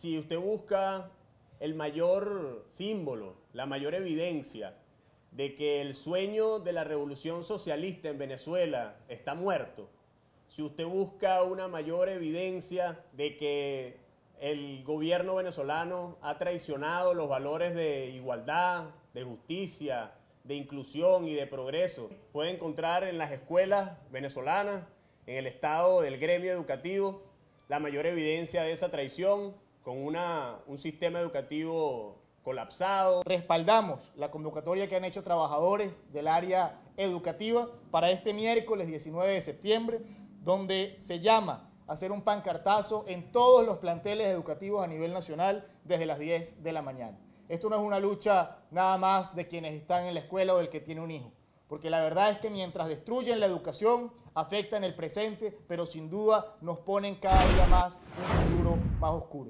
si usted busca el mayor símbolo, la mayor evidencia de que el sueño de la revolución socialista en Venezuela está muerto, si usted busca una mayor evidencia de que el gobierno venezolano ha traicionado los valores de igualdad, de justicia, de inclusión y de progreso, puede encontrar en las escuelas venezolanas, en el estado del gremio educativo, la mayor evidencia de esa traición con una, un sistema educativo colapsado. Respaldamos la convocatoria que han hecho trabajadores del área educativa para este miércoles 19 de septiembre, donde se llama hacer un pancartazo en todos los planteles educativos a nivel nacional desde las 10 de la mañana. Esto no es una lucha nada más de quienes están en la escuela o del que tiene un hijo, porque la verdad es que mientras destruyen la educación, afectan el presente, pero sin duda nos ponen cada día más un futuro más oscuro.